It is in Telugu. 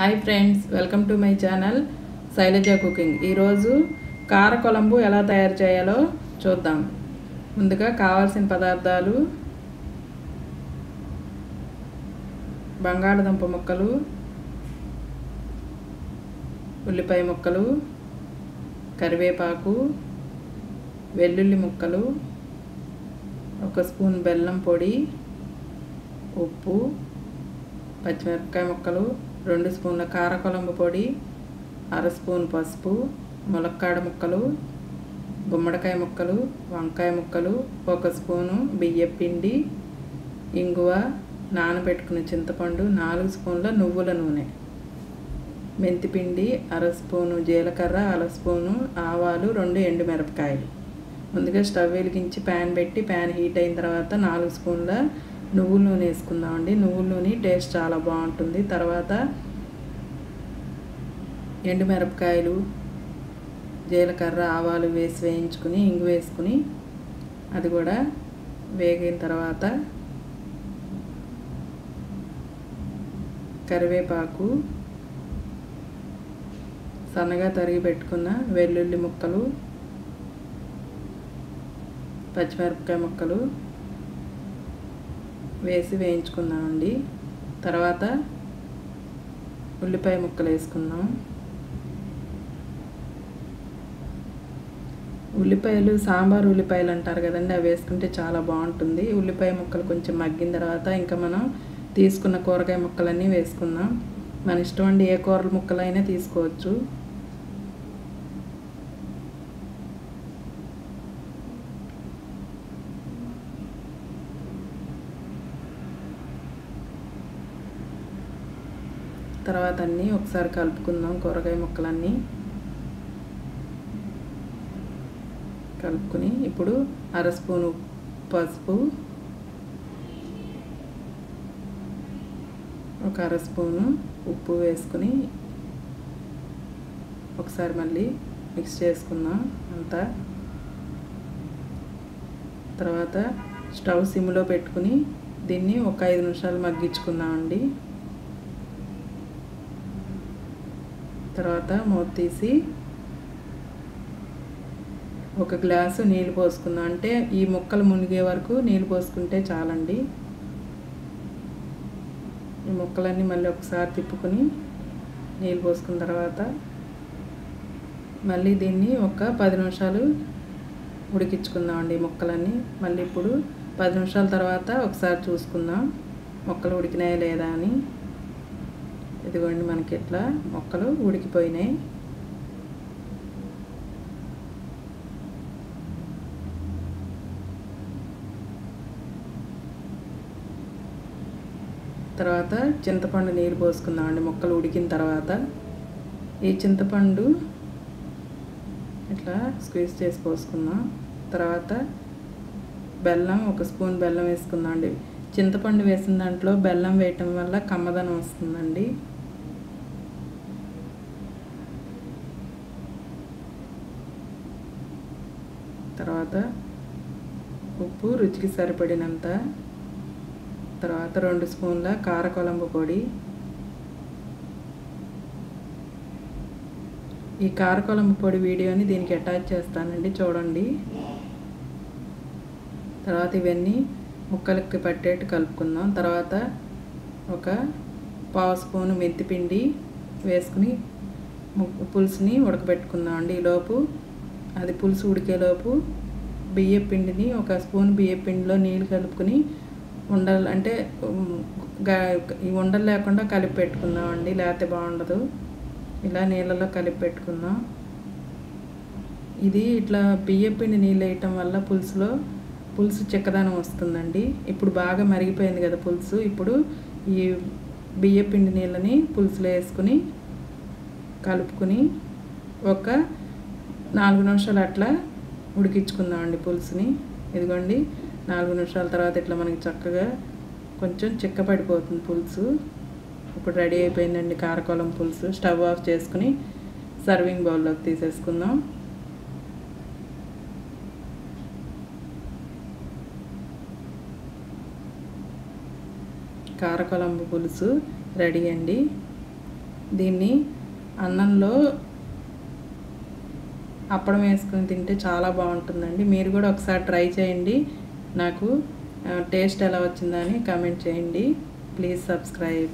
Hi friends welcome to my channel Shailaja cooking. ఈరోజు కార కొలంబు ఎలా తయారు చేయాలో చూద్దాం. ముందుగా కావాల్సిన పదార్థాలు బంగాళదుంప ముక్కలు ఉల్లిపాయ ముక్కలు కరివేపాకు వెల్లుల్లి ముక్కలు ఒక స్పూన్ బెల్లం పొడి ఉప్పు పచ్చిమిరపకాయ ముక్కలు రెండు స్పూన్ల కారకొలంబు పొడి అర స్పూన్ పసుపు ములక్కాడ ముక్కలు గుమ్మడికాయ ముక్కలు వంకాయ ముక్కలు ఒక స్పూను బియ్యం పిండి ఇంగువ నానబెట్టుకున్న చింతపండు నాలుగు స్పూన్ల నువ్వుల నూనె. మెంతిపిండి అర స్పూను జీలకర్ర అర స్పూను ఆవాలు రెండు ఎండుమిరపకాయలు ముందుగా స్టవ్ వెలిగించి ప్యాన్ పెట్టి ప్యాన్ హీట్ అయిన తర్వాత నాలుగు స్పూన్ల నువ్వుల నూనె వేసుకుందామండి. నువ్వుల నూనె టేస్ట్ చాలా బాగుంటుంది. తర్వాత ఎండుమిరపకాయలు జీలకర్ర ఆవాలు వేసి వేయించుకుని ఇంగు వేసుకుని అది కూడా వేగిన తర్వాత కరివేపాకు సన్నగా తరిగి పెట్టుకున్న వెల్లుల్లి ముక్కలు పచ్చిమిరపకాయ ముక్కలు వేసి వేయించుకుందామండి తర్వాత ఉల్లిపాయ ముక్కలు వేసుకుందాం. ఉల్లిపాయలు సాంబార్ ఉల్లిపాయలు అంటారు కదండి అవి వేసుకుంటే చాలా బాగుంటుంది. ఉల్లిపాయ ముక్కలు కొంచెం మగ్గిన తర్వాత ఇంకా మనం తీసుకున్న కూరగాయ ముక్కలన్నీ వేసుకుందాం. మన ఇష్టం అండి ఏ కూరల ముక్కలైనా తీసుకోవచ్చు. తర్వాత అన్నీ ఒకసారి కలుపుకుందాం కూరగాయ ముక్కలన్నీ. కలుపుకొని ఇప్పుడు అర స్పూను పసుపు ఒక అర స్పూను ఉప్పు వేసుకుని ఒకసారి మళ్ళీ మిక్స్ చేసుకుందాం అంతా. తర్వాత స్టవ్ సిమ్లో పెట్టుకుని దీన్ని ఒక ఐదు నిమిషాలు మగ్గించుకుందామండి. తర్వాత మూత తీసి ఒక గ్లాసు నీళ్ళు పోసుకుందాం. అంటే ఈ ముక్కలు మునిగే వరకు నీళ్ళు పోసుకుంటే చాలండి. ఈ ముక్కలన్నీ మళ్ళీ ఒకసారి తిప్పుకొని నీళ్ళు పోసుకున్న తర్వాత మళ్ళీ దీన్ని ఒక పది నిమిషాలు ఉడికించుకుందామండి ముక్కలన్నీ. మళ్ళీ ఇప్పుడు పది నిమిషాల తర్వాత ఒకసారి చూసుకుందాం. మొక్కలు ఉడికినాయా లేదా అని. ఇదిగోండి మనకి ఇట్లా మొక్కలు ఉడికిపోయినాయి. తర్వాత చింతపండు నీళ్ళు పోసుకుందామండి. మొక్కలు ఉడికిన తర్వాత ఈ చింతపండు ఇట్లా స్క్వీజ్ చేసి పోసుకుందాం. తర్వాత బెల్లం ఒక స్పూన్ బెల్లం వేసుకుందాం అండి చింతపండు వేసిన దాంట్లో బెల్లం వేయటం వల్ల కమ్మదనం వస్తుందండి. తర్వాత ఉప్పు రుచికి సరిపడినంత తర్వాత రెండు స్పూన్ల కారకొలంబు పొడి. ఈ కారకొలంబు పొడి వీడియోని దీనికి అటాచ్ చేస్తానండి చూడండి. తర్వాత ఇవన్నీ ముక్కలకి పట్టేట్టు కలుపుకుందాం. తర్వాత ఒక పావు స్పూను మెంతిపిండి వేసుకుని పులుసుని ఉడకబెట్టుకుందాం అండి ఈలోపు అది పులుసు ఉడికేలోపు బియ్య పిండిని ఒక స్పూన్ బియ్య పిండిలో నీళ్ళు కలుపుకొని ఉండలు అంటే ఈ ఉండలు లేకుండా కలిపి పెట్టుకుందామండి లేకపోతే బాగుండదు. ఇలా నీళ్ళలో కలిపి పెట్టుకుందాం. ఇది ఇట్లా బియ్య పిండి నీళ్ళు వేయటం వల్ల పులుసులో పులుసు చిక్కదనం వస్తుందండి. ఇప్పుడు బాగా మరిగిపోయింది కదా పులుసు. ఇప్పుడు ఈ బియ్య పిండి నీళ్ళని పులుసులో వేసుకుని కలుపుకుని ఒక నాలుగు నిమిషాలు అట్లా ఉడికించుకుందామండి పులుసుని. ఇదిగోండి నాలుగు నిమిషాల తర్వాత ఇట్లా మనకి చక్కగా కొంచెం చిక్కపడిపోతుంది పులుసు. ఇప్పుడు రెడీ అయిపోయిందండి కారకొలం పులుసు. స్టవ్ ఆఫ్ చేసుకుని సర్వింగ్ బౌల్లోకి తీసేసుకుందాం. కారకొలంబు పులుసు రెడీ అండి. దీన్ని అన్నంలో అప్పడం వేసుకొని తింటే చాలా బాగుంటుందండి. మీరు కూడా ఒకసారి ట్రై చేయండి. నాకు టేస్ట్ ఎలా వచ్చిందని కామెంట్ చేయండి. Please subscribe.